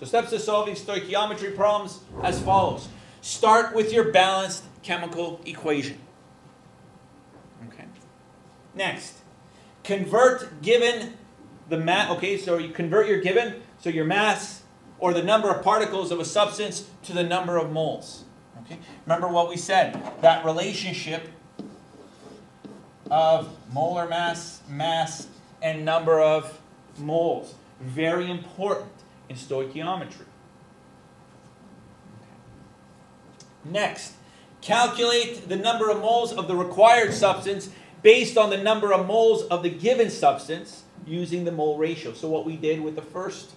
So steps to solving stoichiometry problems as follows. Start with your balanced chemical equation. Okay. Next, convert given the mass, okay, so you convert your given, so your mass or the number of particles of a substance to the number of moles. Okay. Remember what we said, that relationship of molar mass, mass, and number of moles. Very important in stoichiometry. Next, calculate the number of moles of the required substance based on the number of moles of the given substance using the mole ratio. So what we did with the first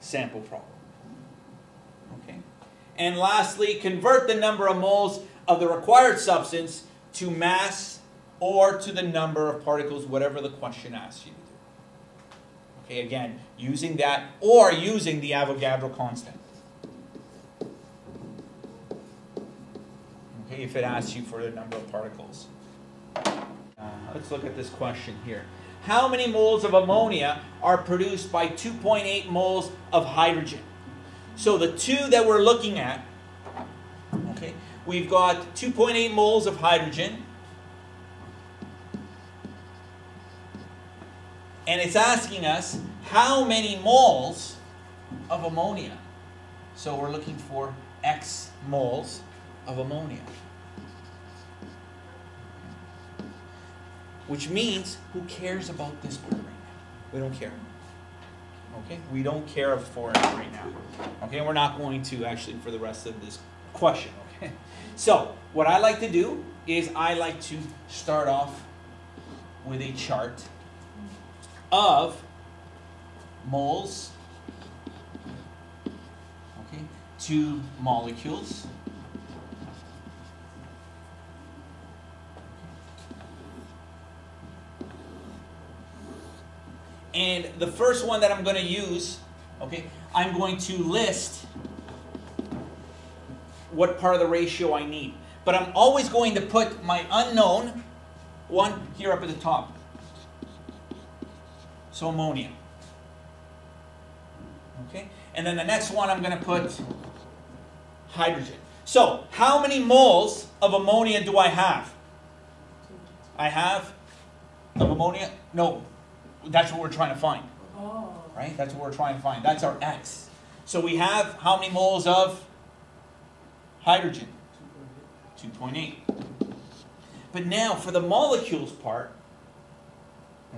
sample problem. Okay. And lastly, convert the number of moles of the required substance to mass or to the number of particles, whatever the question asks you. Okay, again, using that or using the Avogadro constant. Okay, if it asks you for the number of particles. Uh, let's look at this question here. How many moles of ammonia are produced by 2.8 moles of hydrogen? So the two that we're looking at, okay, we've got 2.8 moles of hydrogen And it's asking us how many moles of ammonia. So we're looking for X moles of ammonia. Which means, who cares about this part right now? We don't care. Okay? We don't care for it right now. Okay? We're not going to actually for the rest of this question. Okay? So, what I like to do is I like to start off with a chart of moles okay, to molecules. And the first one that I'm going to use, okay, I'm going to list what part of the ratio I need. But I'm always going to put my unknown one here up at the top. So ammonia. Okay? And then the next one I'm going to put hydrogen. So, how many moles of ammonia do I have? I have of ammonia? No, that's what we're trying to find. Oh. Right? That's what we're trying to find. That's our X. So we have how many moles of hydrogen? 2.8. But now for the molecules part,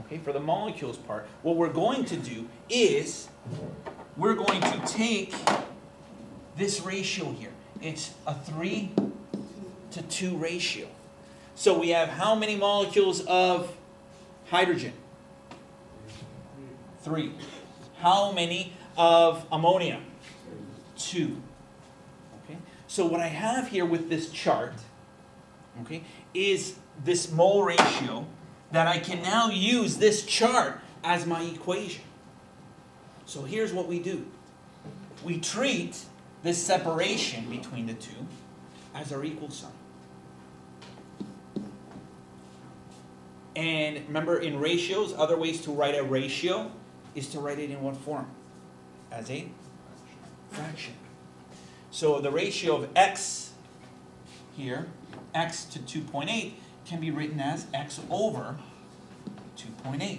Okay, for the molecules part, what we're going to do is we're going to take this ratio here. It's a 3 to 2 ratio. So we have how many molecules of hydrogen? 3. How many of ammonia? 2. Okay? So what I have here with this chart, okay, is this mole ratio that I can now use this chart as my equation. So here's what we do. We treat this separation between the two as our equal sign. And remember in ratios, other ways to write a ratio is to write it in what form? As a fraction. So the ratio of x here, x to 2.8, can be written as x over 2.8.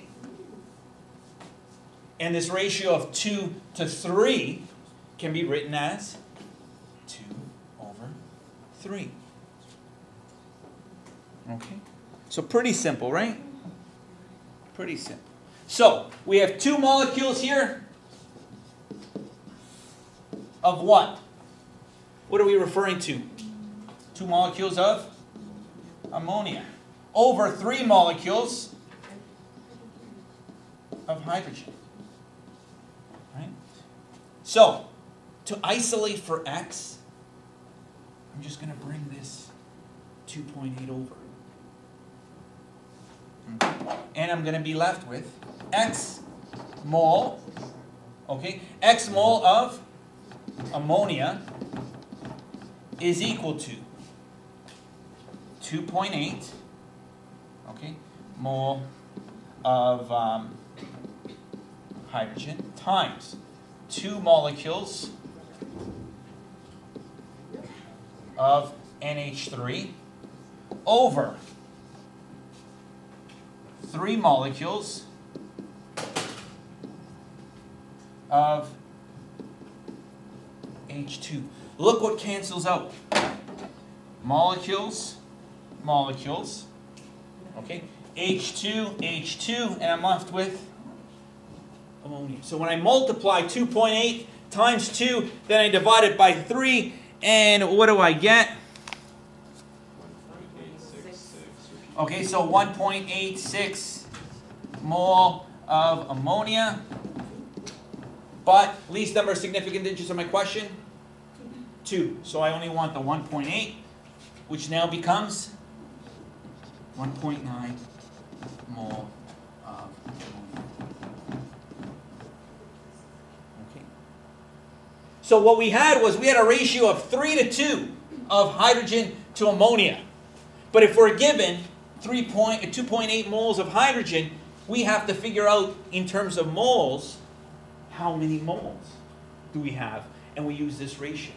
And this ratio of 2 to 3 can be written as 2 over 3. Okay? So pretty simple, right? Pretty simple. So, we have two molecules here of what? What are we referring to? Two molecules of ammonia over three molecules of hydrogen. Right? So, to isolate for x, I'm just going to bring this 2.8 over. And I'm going to be left with x mole, okay, x mole of ammonia is equal to 2.8 okay, mole of um, hydrogen times two molecules of NH3 over three molecules of H2. Look what cancels out. Molecules, molecules, okay? H2, H2, and I'm left with ammonia. So when I multiply 2.8 times 2, then I divide it by 3, and what do I get? Okay, so 1.86 mole of ammonia. But least number of significant digits on my question? 2. So I only want the 1.8, which now becomes 1.9 mole of ammonia. Okay. So what we had was we had a ratio of 3 to 2 of hydrogen to ammonia. But if we're given uh, 2.8 moles of hydrogen, we have to figure out in terms of moles how many moles do we have, and we use this ratio.